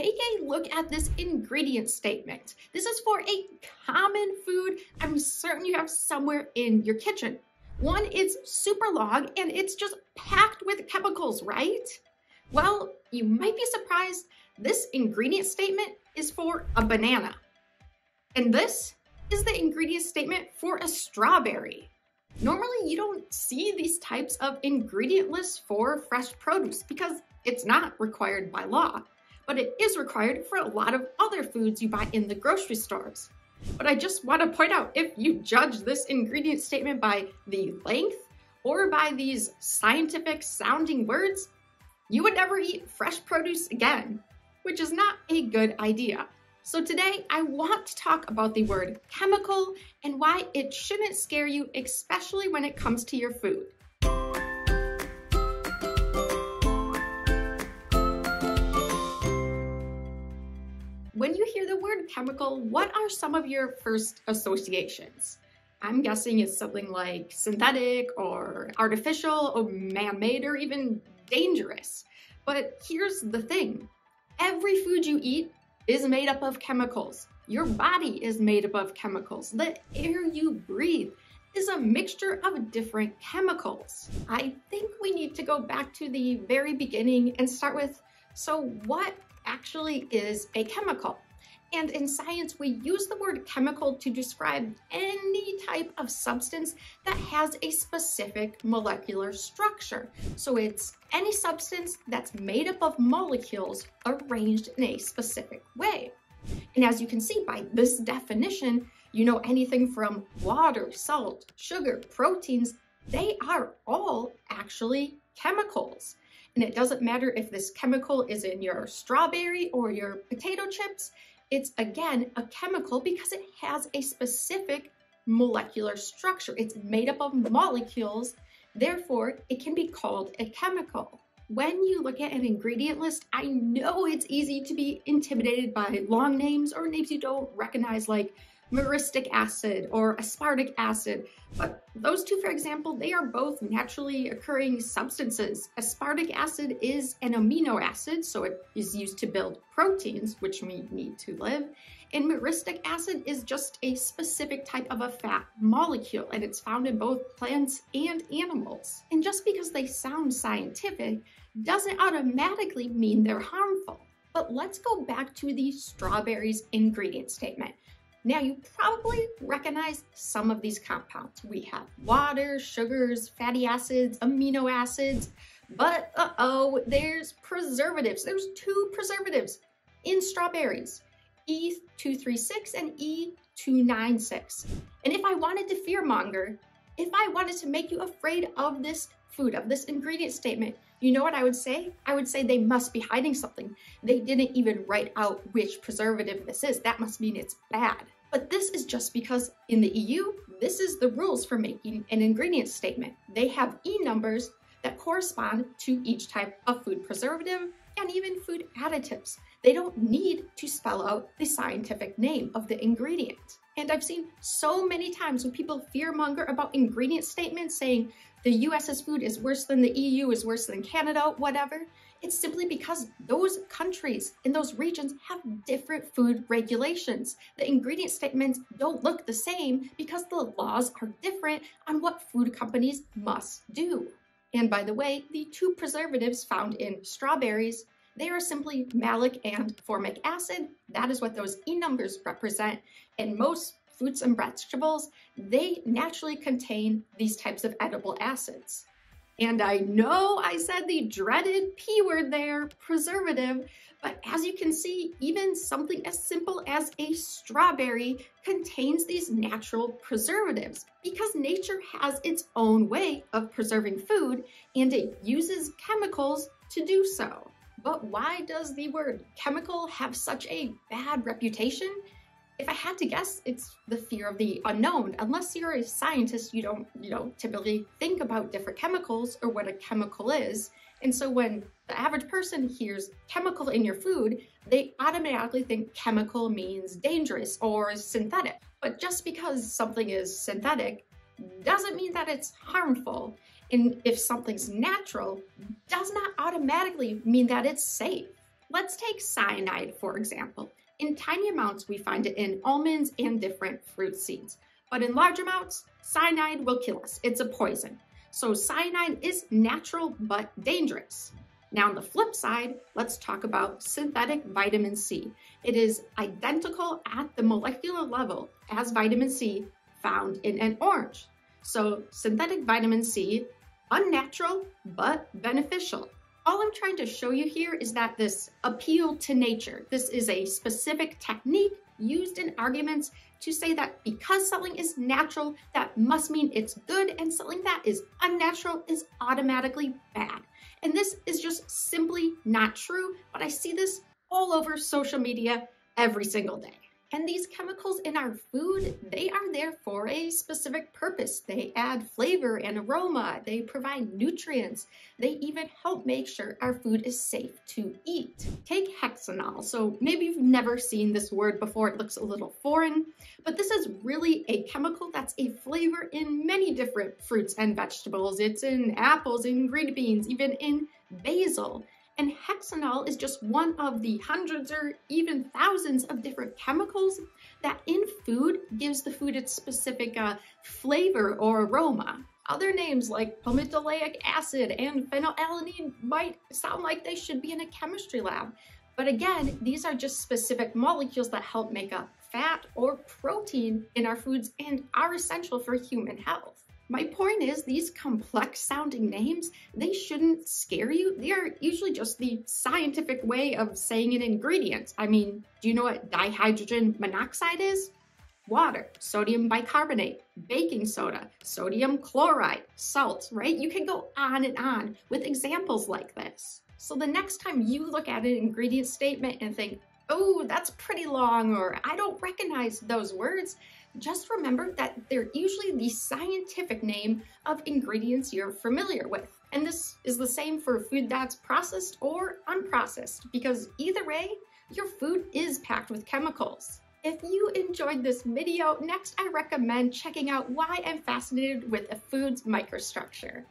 take a look at this ingredient statement. This is for a common food I'm certain you have somewhere in your kitchen. One is super long and it's just packed with chemicals, right? Well, you might be surprised this ingredient statement is for a banana. And this is the ingredient statement for a strawberry. Normally, you don't see these types of ingredient lists for fresh produce because it's not required by law, but it is required for a lot of other foods you buy in the grocery stores. But I just want to point out if you judge this ingredient statement by the length or by these scientific sounding words, you would never eat fresh produce again, which is not a good idea. So today I want to talk about the word chemical and why it shouldn't scare you, especially when it comes to your food. Chemical, what are some of your first associations? I'm guessing it's something like synthetic or artificial or man-made or even dangerous. But here's the thing. Every food you eat is made up of chemicals. Your body is made up of chemicals. The air you breathe is a mixture of different chemicals. I think we need to go back to the very beginning and start with, so what actually is a chemical? And in science, we use the word chemical to describe any type of substance that has a specific molecular structure. So it's any substance that's made up of molecules arranged in a specific way. And as you can see by this definition, you know anything from water, salt, sugar, proteins, they are all actually chemicals. And it doesn't matter if this chemical is in your strawberry or your potato chips, it's again a chemical because it has a specific molecular structure. It's made up of molecules, therefore it can be called a chemical. When you look at an ingredient list, I know it's easy to be intimidated by long names or names you don't recognize like myristic acid or aspartic acid. But those two, for example, they are both naturally occurring substances. Aspartic acid is an amino acid, so it is used to build proteins, which we need to live. And myristic acid is just a specific type of a fat molecule, and it's found in both plants and animals. And just because they sound scientific doesn't automatically mean they're harmful. But let's go back to the strawberries ingredient statement. Now you probably recognize some of these compounds. We have water, sugars, fatty acids, amino acids, but uh-oh, there's preservatives. There's two preservatives in strawberries, E236 and E296. And if I wanted to fearmonger, if I wanted to make you afraid of this food, of this ingredient statement, you know what I would say? I would say they must be hiding something. They didn't even write out which preservative this is. That must mean it's bad. But this is just because in the EU, this is the rules for making an ingredient statement. They have E numbers that correspond to each type of food preservative and even food additives. They don't need to spell out the scientific name of the ingredient. And I've seen so many times when people fearmonger about ingredient statements saying the US's food is worse than the EU, is worse than Canada, whatever. It's simply because those countries in those regions have different food regulations. The ingredient statements don't look the same because the laws are different on what food companies must do. And by the way, the two preservatives found in strawberries, they are simply malic and formic acid. That is what those E numbers represent. And most fruits and vegetables, they naturally contain these types of edible acids. And I know I said the dreaded P word there, preservative, but as you can see, even something as simple as a strawberry contains these natural preservatives because nature has its own way of preserving food and it uses chemicals to do so. But why does the word chemical have such a bad reputation? If I had to guess, it's the fear of the unknown. Unless you're a scientist, you don't, you know, typically think about different chemicals or what a chemical is. And so when the average person hears chemical in your food, they automatically think chemical means dangerous or synthetic. But just because something is synthetic doesn't mean that it's harmful. And if something's natural, does not automatically mean that it's safe. Let's take cyanide, for example. In tiny amounts, we find it in almonds and different fruit seeds. But in large amounts, cyanide will kill us. It's a poison. So cyanide is natural but dangerous. Now on the flip side, let's talk about synthetic vitamin C. It is identical at the molecular level as vitamin C found in an orange. So synthetic vitamin C, unnatural but beneficial. All I'm trying to show you here is that this appeal to nature, this is a specific technique used in arguments to say that because something is natural, that must mean it's good, and something that is unnatural is automatically bad. And this is just simply not true, but I see this all over social media every single day. And these chemicals in our food, they are there for a specific purpose. They add flavor and aroma, they provide nutrients, they even help make sure our food is safe to eat. Take hexanol. So maybe you've never seen this word before, it looks a little foreign, but this is really a chemical that's a flavor in many different fruits and vegetables. It's in apples, in green beans, even in basil. And hexanol is just one of the hundreds or even thousands of different chemicals that in food gives the food its specific uh, flavor or aroma. Other names like palmitoleic acid and phenylalanine might sound like they should be in a chemistry lab. But again, these are just specific molecules that help make up fat or protein in our foods and are essential for human health. My point is these complex sounding names, they shouldn't scare you. They are usually just the scientific way of saying an ingredient. I mean, do you know what dihydrogen monoxide is? Water, sodium bicarbonate, baking soda, sodium chloride, salt, right? You can go on and on with examples like this. So the next time you look at an ingredient statement and think, oh, that's pretty long, or I don't recognize those words, just remember that they're usually the scientific name of ingredients you're familiar with. And this is the same for food that's processed or unprocessed, because either way, your food is packed with chemicals. If you enjoyed this video, next I recommend checking out why I'm fascinated with a food's microstructure.